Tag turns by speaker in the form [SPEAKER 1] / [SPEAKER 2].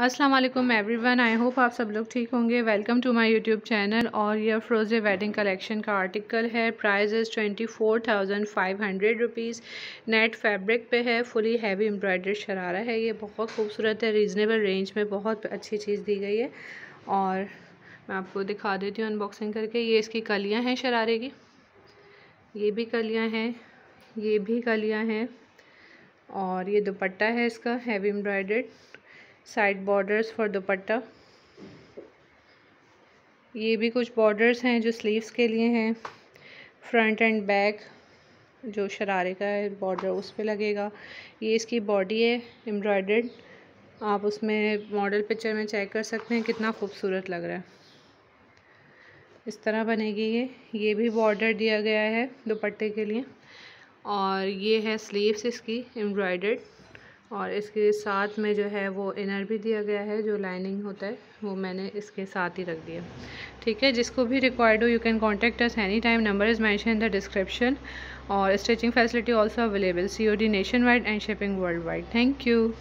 [SPEAKER 1] अस्सलाम वालेकुम everyone I hope आप सब लोग ठीक होंगे. Welcome to my YouTube channel और यह फ्रोज़े वेडिंग कलेक्शन का आर्टिकल है. Price is twenty four thousand five hundred rupees net fabric पे है. फुली हैवी एम्ब्रॉयडर्ड शरारा है. ये बहुत खूबसूरत है. रीज़नेबल रेंज में बहुत अच्छी चीज़ दी गई है. और मैं आपको दिखा देती हूँ अनबॉक्सिंग करके. ये इसकी कलियाँ हैं शरारे की. ये भी कलियाँ हैं. ये भी कलियाँ हैं. और ये दुपट्टा है इसका heavy embroidered side borders for dupatta. ये भी कुछ बॉर्डर्स हैं जो स्लीव्स के लिए हैं। फ्रंट एंड बैक, जो शरारे का है, बॉर्डर उस पर लगेगा। ये इसकी बॉडी है, एम्ब्रॉयडर्ड। आप उसमें मॉडल पिक्चर में चेक कर सकते हैं, कितना खूबसूरत लग रहा है। इस तरह बनेगी ये। ये भी बॉर्डर दिया गया है दुपट्टे के लिए। और ये है स्लीव्स इसकी, एम्ब्रॉयडर्ड। और इसके साथ में जो है वो इनर भी दिया गया है, जो लाइनिंग होता है, वो मैंने इसके साथ ही रख दिया। ठीक है, जिसको भी रिक्वायर्ड हो you can contact us any time number is mentioned in the description और stitching facility also available C O D nationwide and shipping worldwide thank you